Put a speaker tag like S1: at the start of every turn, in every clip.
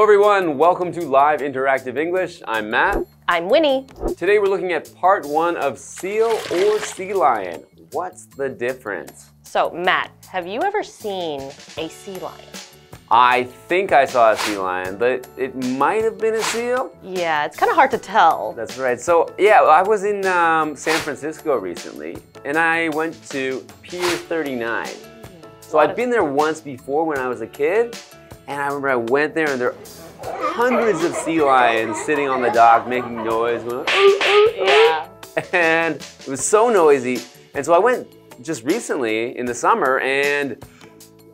S1: Hello everyone, welcome to Live Interactive English. I'm Matt.
S2: I'm Winnie.
S1: Today we're looking at part one of seal or sea lion. What's the difference?
S2: So, Matt, have you ever seen a sea lion?
S1: I think I saw a sea lion, but it might have been a seal.
S2: Yeah, it's kind of hard to tell.
S1: That's right. So, yeah, I was in um, San Francisco recently, and I went to Pier 39. So I'd been there once before when I was a kid, and I remember I went there and there were hundreds of sea lions sitting on the dock making noise. Going,
S2: Yeah.
S1: and it was so noisy. And so I went just recently in the summer and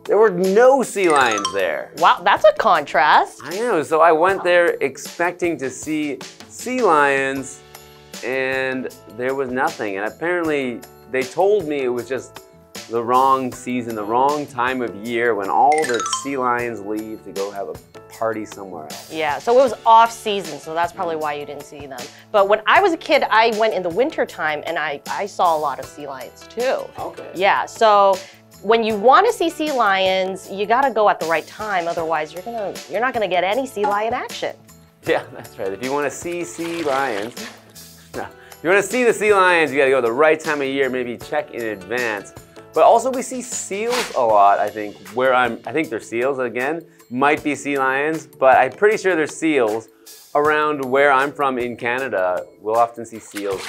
S1: there were no sea lions there.
S2: Wow, that's a contrast.
S1: I know, so I went there expecting to see sea lions and there was nothing. And apparently they told me it was just the wrong season, the wrong time of year when all the sea lions leave to go have a party somewhere else.
S2: Yeah, so it was off season, so that's probably mm. why you didn't see them. But when I was a kid, I went in the winter time and I, I saw a lot of sea lions too.
S1: Okay.
S2: Yeah, so when you want to see sea lions, you got to go at the right time. Otherwise, you're gonna you're not gonna get any sea lion action.
S1: Yeah, that's right. If you want to see sea lions, no. If you want to see the sea lions, you got to go the right time of year, maybe check in advance. But also we see seals a lot, I think, where I'm, I think they're seals again, might be sea lions, but I'm pretty sure they're seals. Around where I'm from in Canada, we'll often see seals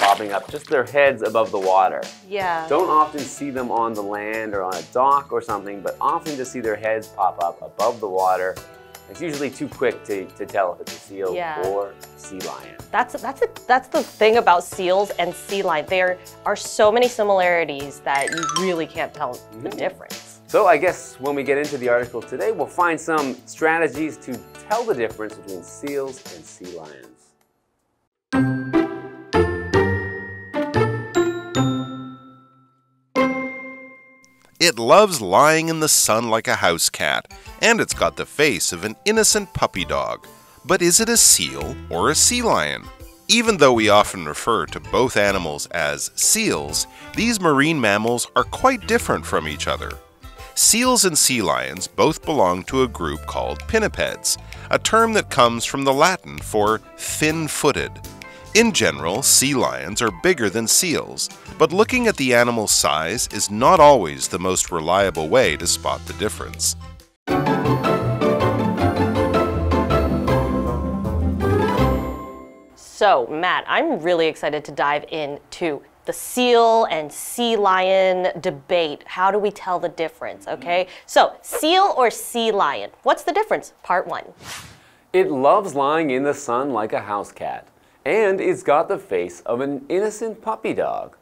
S1: popping up, just their heads above the water.
S2: Yeah.
S1: Don't often see them on the land or on a dock or something, but often just see their heads pop up above the water. It's usually too quick to, to tell if it's a seal
S2: Yeah.
S1: or sea lion.
S2: That's that's a, that's the thing about seals and sea lion. There are so many similarities that you really can't tell the
S1: Mm-hmm.
S2: difference.
S1: So I guess when we get into the article today, we'll find some strategies to tell the difference between seals and sea lions.
S3: It loves lying in the sun like a house cat, and it's got the face of an innocent puppy dog. But is it a seal or a sea lion? Even though we often refer to both animals as seals, these marine mammals are quite different from each other. Seals and sea lions both belong to a group called pinnipeds, a term that comes from the Latin for fin footed. In general, sea lions are bigger than seals, but looking at the animal's size is not always the most reliable way to spot the difference.
S2: So, Matt, I'm really excited to dive into the seal and sea lion debate. How do we tell the difference? Okay, so seal or sea lion? What's the difference? Part one.
S1: It loves lying in the sun like a house cat, and it's got the face of an innocent puppy dog.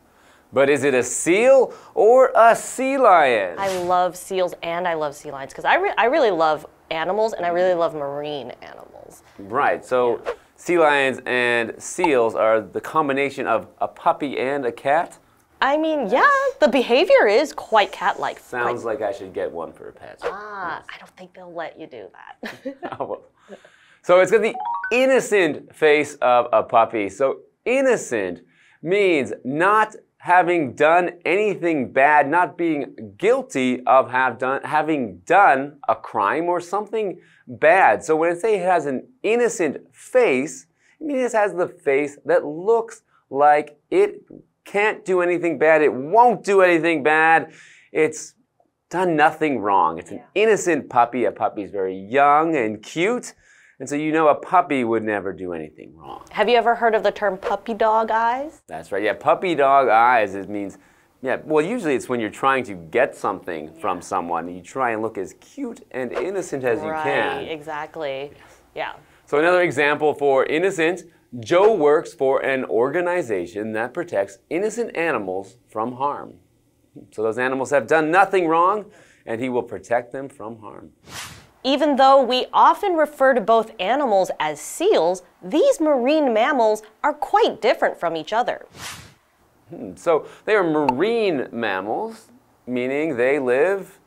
S1: But is it a seal or a sea lion?
S2: I love seals and I love sea lions because I, re- I really love animals and I really love marine animals.
S1: Right, so sea lions and seals are the combination of a puppy and a cat.
S2: I mean, yeah, the behavior is quite cat-like.
S1: Sounds
S2: Quite-
S1: like I should get one for a pet.
S2: Ah, I don't think they'll let you do that.
S1: Oh, well. So it's got the innocent face of a puppy. So innocent means not having done anything bad, not being guilty of have done having done a crime or something bad. So when I say it has an innocent face, it means it has the face that looks like it can't do anything bad, it won't do anything bad. It's done nothing wrong. It's an innocent puppy. A puppy's very young and cute. And so you know a puppy would never do anything wrong.
S2: Have you ever heard of the term puppy dog eyes?
S1: That's right. Yeah, puppy dog eyes. It means, yeah, well, usually it's when you're trying to get something from someone. You try and look as cute and innocent as you
S2: right,
S1: can.
S2: exactly. Yeah.
S1: So another example for innocent, Joe works for an organization that protects innocent animals from harm. So those animals have done nothing wrong, and he will protect them from harm.
S2: Even though we often refer to both animals as seals, these marine mammals are quite different from each other.
S1: Hmm, so they are marine mammals, meaning they live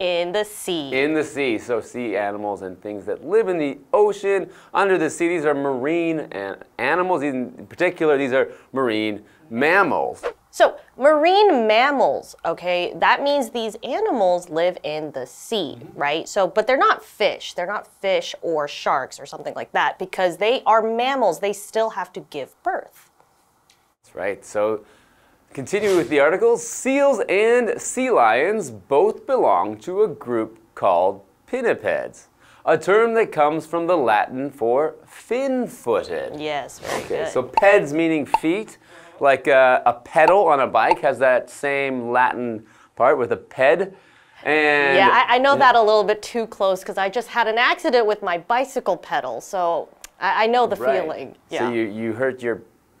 S2: In the sea.
S1: in the sea. So sea animals and things that live in the ocean, under the sea. These are marine an- animals. In particular, these are marine mammals.
S2: So, marine mammals, okay, that means these animals live in the sea, mm-hmm. right? So, but they're not fish. They're not fish or sharks or something like that because they are mammals. They still have to give birth.
S1: That's right. So, continuing with the article, seals and sea lions both belong to a group called pinnipeds, a term that comes from the Latin for fin footed.
S2: Yes, very
S1: Okay,
S2: good.
S1: so peds meaning feet, like uh, a pedal on a bike has that same Latin part with a ped. And
S2: yeah, I, I know that a little bit too close because I just had an accident with my bicycle pedal, so I, I know the
S1: Right.
S2: feeling. Yeah.
S1: So you, you hurt your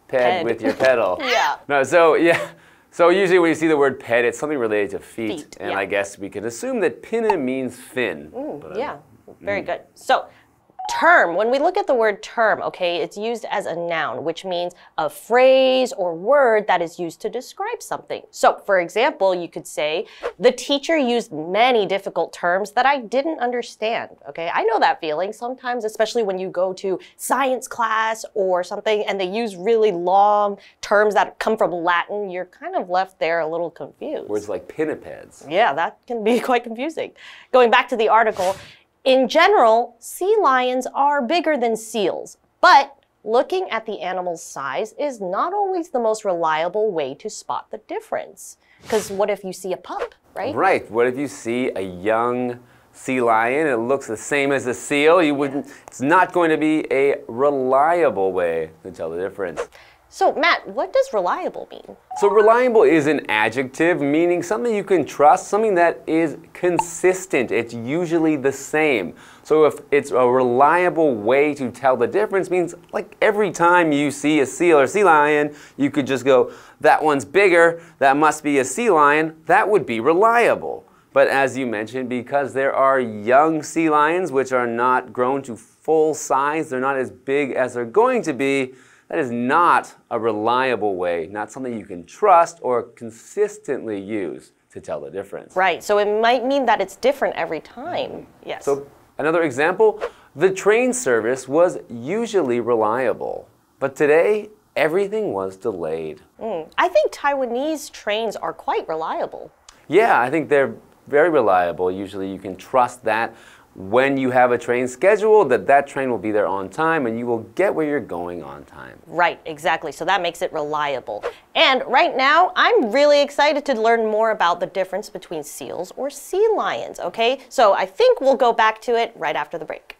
S1: ped,
S2: Ped.
S1: with your pedal.
S2: Yeah.
S1: No, so yeah. So usually when you see the word ped, it's something related to feet.
S2: Feet,
S1: and
S2: yeah.
S1: I guess we can assume that pinna means fin. I-
S2: Yeah, very good. So, term, when we look at the word term, okay, it's used as a noun, which means a phrase or word that is used to describe something. So, for example, you could say, the teacher used many difficult terms that I didn't understand. Okay, I know that feeling sometimes, especially when you go to science class or something and they use really long terms that come from Latin, you're kind of left there a little confused.
S1: Words like pinnipeds.
S2: Yeah, that can be quite confusing. Going back to the article, in general, sea lions are bigger than seals, but looking at the animal's size is not always the most reliable way to spot the difference. Because what if you see a pup, right?
S1: Right. What if you see a young sea lion? It looks the same as a seal. You wouldn't. It's not going to be a reliable way to tell the difference.
S2: So, Matt, what does reliable mean?
S1: So reliable is an adjective meaning something you can trust, something that is consistent. It's usually the same. So if it's a reliable way to tell the difference means like every time you see a seal or sea lion, you could just go, that one's bigger, that must be a sea lion. That would be reliable. But as you mentioned, because there are young sea lions which are not grown to full size, they're not as big as they're going to be, that is not a reliable way, not something you can trust or consistently use to tell the difference.
S2: Right, so it might mean that it's different every time. Yes.
S1: So, another example the train service was usually reliable, but today everything was delayed.
S2: Mm, I think Taiwanese trains are quite reliable.
S1: Yeah, I think they're very reliable. Usually you can trust that when you have a train scheduled that that train will be there on time and you will get where you're going on time.
S2: Right, exactly. So that makes it reliable. And right now, I'm really excited to learn more about the difference between seals or sea lions, okay? So I think we'll go back to it right after the break.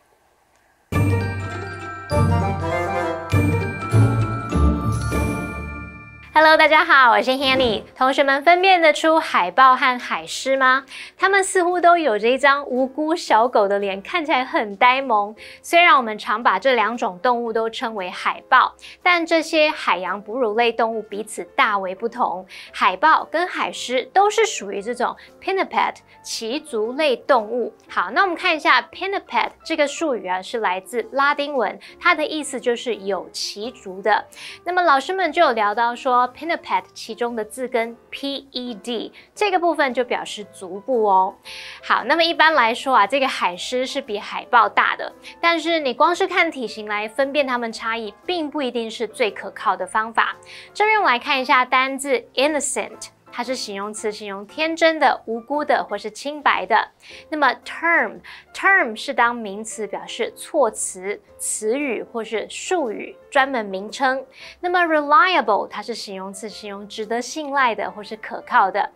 S4: Hello，大家好，我是 Hanny。同学们分辨得出海豹和海狮吗？它们似乎都有着一张无辜小狗的脸，看起来很呆萌。虽然我们常把这两种动物都称为海豹，但这些海洋哺乳类动物彼此大为不同。海豹跟海狮都是属于这种 pinniped 鳍足类动物。好，那我们看一下 pinniped 这个术语啊，是来自拉丁文，它的意思就是有鳍足的。那么老师们就有聊到说，pinniped 其中的字根 p e d 这个部分就表示足部哦。好，那么一般来说啊，这个海狮是比海豹大的，但是你光是看体型来分辨它们差异，并不一定是最可靠的方法。这边我们来看一下单字 innocent。它是形容词，形容天真的、无辜的或是清白的。那么 term term 是当名词，表示措辞、词语或是术语、专门名称。那么 reliable 它是形容词，形容值得信赖的或是可靠的。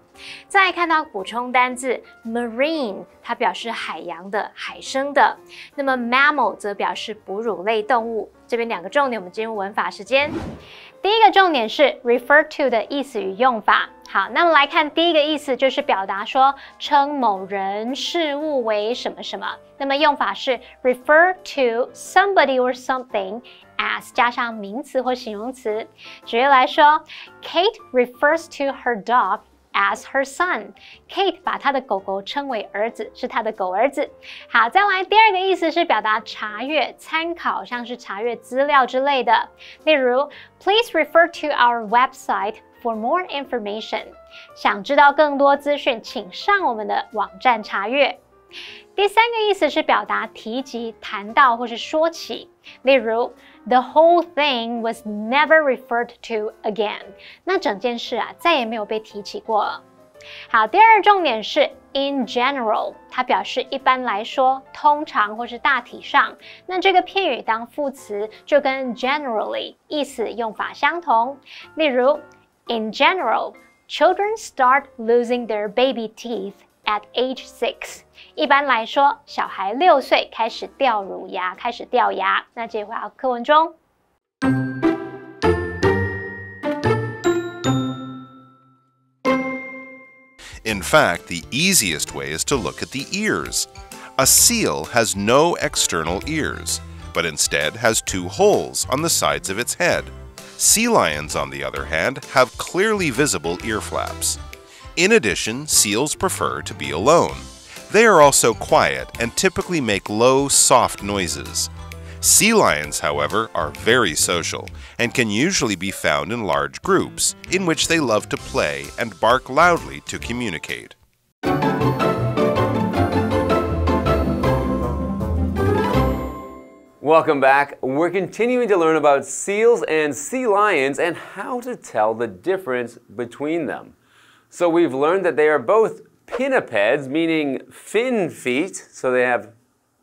S4: 再看到补充单字 marine，它表示海洋的、海生的。那么 mammal 则表示哺乳类动物。这边两个重点，我们进入文法时间。第一个重点是 refer to 的意思与用法。好，那么来看第一个意思，就是表达说称某人事物为什么什么。那么用法是 refer to somebody or something as 加上名词或形容词。举例来说，Kate refers to her dog as her son。Kate 把她的狗狗称为儿子，是她的狗儿子。好，再来第二个意思是表达查阅、参考，像是查阅资料之类的。例如，Please refer to our website for more information。想知道更多资讯，请上我们的网站查阅。第三个意思是表达提及、谈到或是说起，例如 The whole thing was never referred to again。那整件事啊，再也没有被提起过了。好，第二重点是 in general，它表示一般来说、通常或是大体上。那这个片语当副词就跟 generally 意思用法相同。例如，in general。Children start losing their baby teeth at age six。一般来说，小孩六岁开始掉乳牙，开始掉牙。那这回啊，课文中。
S3: In fact, the easiest way is to look at the ears. A seal has no external ears, but instead has two holes on the sides of its head. Sea lions, on the other hand, have clearly visible ear flaps. In addition, seals prefer to be alone. They are also quiet and typically make low, soft noises. Sea lions, however, are very social and can usually be found in large groups, in which they love to play and bark loudly to communicate.
S1: Welcome back. We're continuing to learn about seals and sea lions and how to tell the difference between them. So we've learned that they are both pinnipeds, meaning fin feet, so they have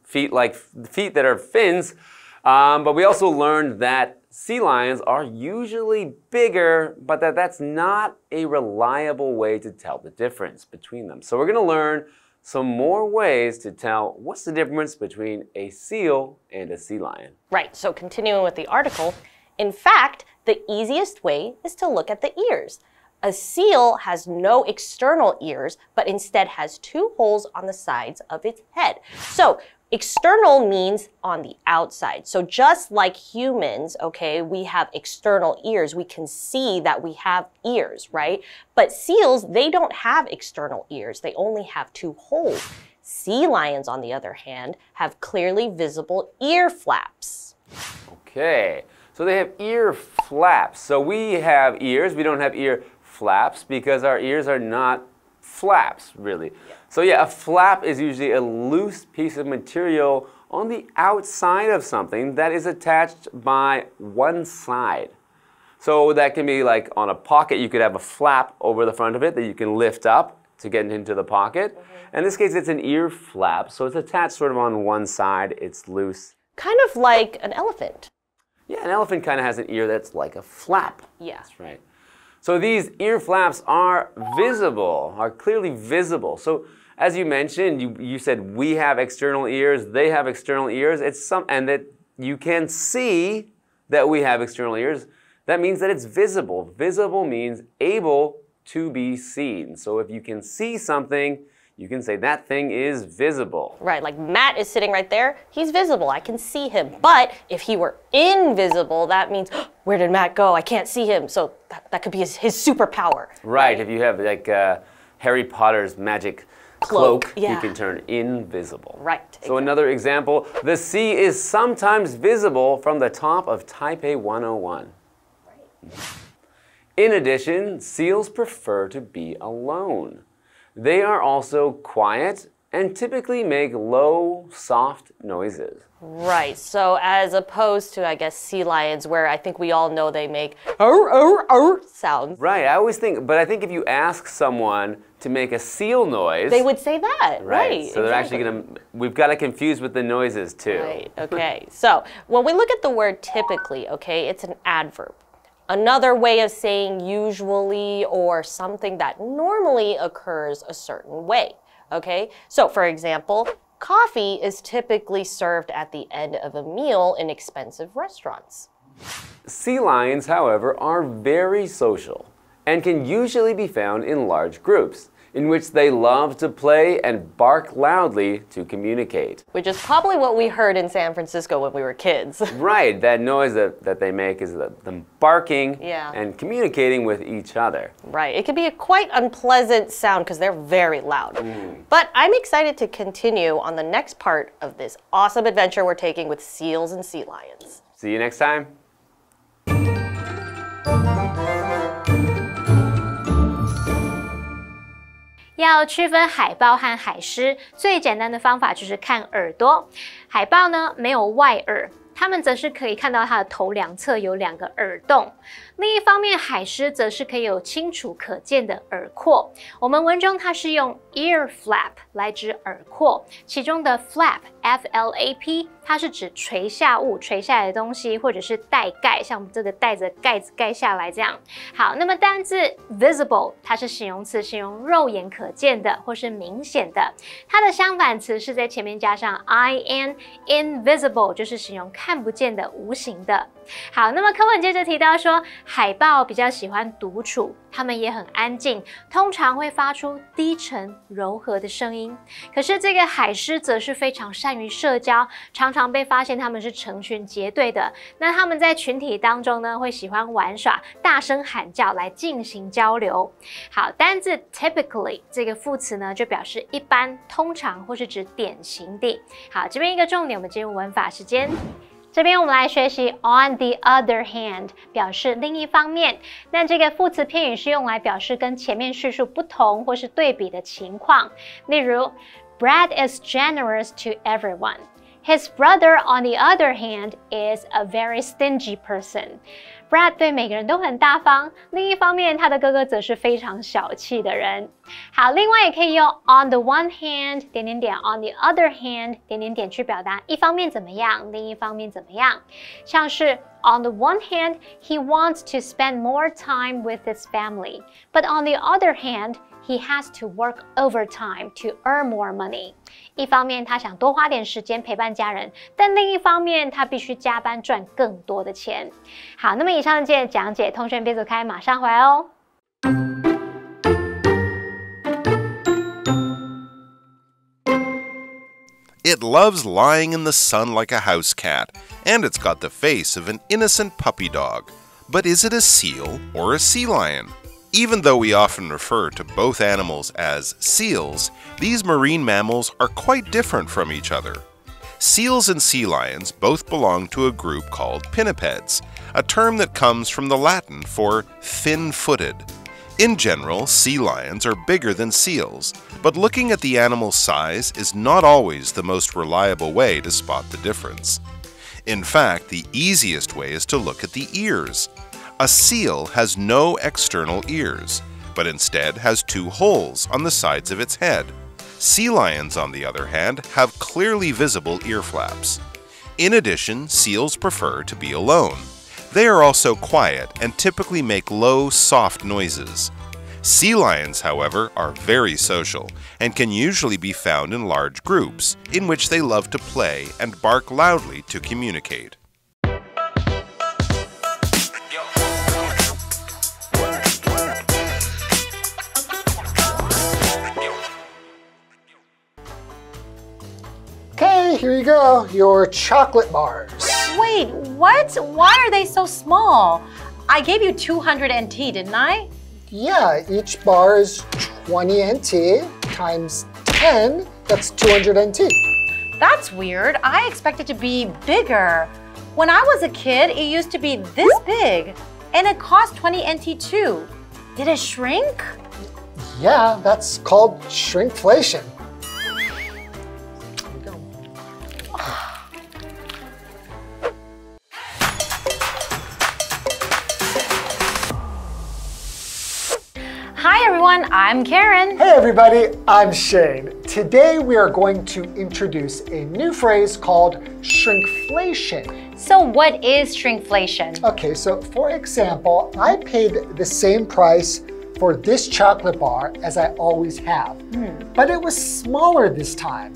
S1: feet like feet that are fins. Um, but we also learned that sea lions are usually bigger, but that that's not a reliable way to tell the difference between them. So we're going to learn some more ways to tell what's the difference between a seal and a sea lion.
S2: Right, so continuing with the article, in fact, the easiest way is to look at the ears. A seal has no external ears, but instead has two holes on the sides of its head. So External means on the outside. So just like humans, okay, we have external ears. We can see that we have ears, right? But seals, they don't have external ears. They only have two holes. Sea lions, on the other hand, have clearly visible ear flaps.
S1: Okay, so they have ear flaps. So we have ears, we don't have ear flaps because our ears are not flaps, really. Yeah. So yeah, a flap is usually a loose piece of material on the outside of something that is attached by one side. So that can be like on a pocket, you could have a flap over the front of it that you can lift up to get into the pocket. Mm -hmm. In this case, it's an ear flap, so it's attached sort of on one side, it's loose.
S2: Kind of like an elephant.
S1: Yeah, an elephant kind of has an ear that's like a flap.
S2: Yeah.
S1: That's right. So these ear flaps are visible, are clearly visible. So as you mentioned, you, you said we have external ears, they have external ears. It's some, and that you can see that we have external ears. That means that it's visible. Visible means able to be seen. So if you can see something, you can say that thing is visible.
S2: Right, like Matt is sitting right there. He's visible. I can see him. But if he were invisible, that means where did Matt go? I can't see him. So that, that could be his, his superpower.
S1: Right, right, if you have like uh, Harry Potter's magic cloak, cloak yeah. you can turn invisible.
S2: Right.
S1: So exactly. another example, the sea is sometimes visible from the top of Taipei 101. Right. In addition, seals prefer to be alone. They are also quiet and typically make low, soft noises.
S2: Right. So as opposed to, I guess, sea lions, where I think we all know they make oh, oh, oh sounds.
S1: Right. I always think, but I think if you ask someone to make a seal noise,
S2: they would say that. Right.
S1: right. So exactly. they're actually going to. We've got to confuse with the noises too.
S2: Right. Okay. so when we look at the word typically, okay, it's an adverb. Another way of saying usually or something that normally occurs a certain way. Okay, so for example, coffee is typically served at the end of a meal in expensive restaurants.
S1: Sea lions, however, are very social and can usually be found in large groups in which they love to play and bark loudly to communicate.
S2: Which is probably what we heard in San Francisco when we were kids.
S1: right, that noise that, that they make is the, them barking
S2: yeah.
S1: and communicating with each other.
S2: Right, it can be a quite unpleasant sound because they're very loud. Mm. But I'm excited to continue on the next part of this awesome adventure we're taking with seals and sea lions.
S1: See you next time.
S4: 要区分海豹和海狮，最简单的方法就是看耳朵。海豹呢没有外耳。它们则是可以看到它的头两侧有两个耳洞，另一方面，海狮则是可以有清楚可见的耳廓。我们文中它是用 ear flap 来指耳廓，其中的 flap f l a p 它是指垂下物、垂下来的东西，或者是带盖，像我们这个带着盖子盖下来这样。好，那么单字 visible 它是形容词，形容肉眼可见的或是明显的。它的相反词是在前面加上 i n invisible，就是形容。看不见的、无形的。好，那么课文接着提到说，海豹比较喜欢独处，它们也很安静，通常会发出低沉柔和的声音。可是这个海狮则是非常善于社交，常常被发现他们是成群结队的。那他们在群体当中呢，会喜欢玩耍、大声喊叫来进行交流。好，单字 typically 这个副词呢，就表示一般、通常或是指典型的。好，这边一个重点，我们进入文法时间。这边我们来学习 on the other hand，表示另一方面。那这个副词片语是用来表示跟前面叙述不同或是对比的情况。例如，Brad is generous to everyone. His brother, on the other hand, is a very stingy person. Brad 对每个人都很大方，另一方面，他的哥哥则是非常小气的人。好，另外也可以用 on the one hand 点点点，on the other hand 点点点去表达一方面怎么样，另一方面怎么样。像是 on the one hand he wants to spend more time with his family, but on the other hand he has to work overtime to earn more money. 一方面他想多花点时间陪伴家人，但另一方面他必须加班赚更多的钱。好，那么以上的这讲解，同学别走开，马上回来哦。
S3: It loves lying in the sun like a house cat, and it's got the face of an innocent puppy dog. But is it a seal or a sea lion? Even though we often refer to both animals as seals, these marine mammals are quite different from each other. Seals and sea lions both belong to a group called pinnipeds, a term that comes from the Latin for thin footed. In general, sea lions are bigger than seals, but looking at the animal's size is not always the most reliable way to spot the difference. In fact, the easiest way is to look at the ears. A seal has no external ears, but instead has two holes on the sides of its head. Sea lions, on the other hand, have clearly visible ear flaps. In addition, seals prefer to be alone. They are also quiet and typically make low, soft noises. Sea lions, however, are very social and can usually be found in large groups, in which they love to play and bark loudly to communicate.
S5: Here you go, your chocolate bars.
S6: Wait, what? Why are they so small? I gave you 200 NT, didn't I?
S5: Yeah, each bar is 20 NT times 10, that's 200 NT.
S6: That's weird. I expected to be bigger. When I was a kid, it used to be this big, and it cost 20 NT too. Did it shrink?
S5: Yeah, that's called shrinkflation.
S6: I'm Karen.
S5: Hey everybody, I'm Shane. Today we are going to introduce a new phrase called shrinkflation.
S6: So what is shrinkflation?
S5: Okay, so for example, I paid the same price for this chocolate bar as I always have, mm. but it was smaller this time.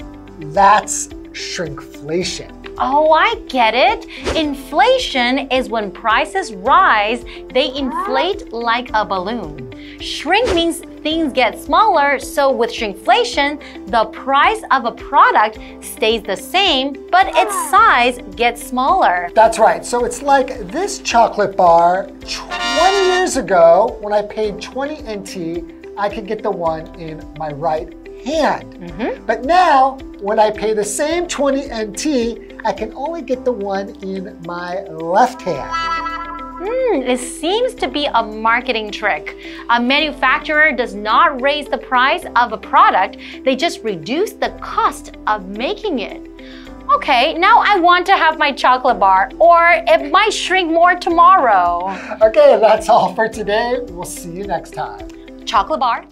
S5: That's shrinkflation.
S6: Oh, I get it. Inflation is when prices rise, they inflate like a balloon. Shrink means things get smaller, so with shrinkflation, the price of a product stays the same, but its size gets smaller.
S5: That's right. So it's like this chocolate bar 20 years ago, when I paid 20 NT, I could get the one in my right hand. Mm -hmm. But now, when I pay the same 20 NT, I can only get the one in my left hand.
S6: Hmm, it seems to be a marketing trick. A manufacturer does not raise the price of a product, they just reduce the cost of making it. Okay, now I want to have my chocolate bar, or it might shrink more tomorrow.
S5: Okay, that's all for today. We'll see you next time.
S6: Chocolate bar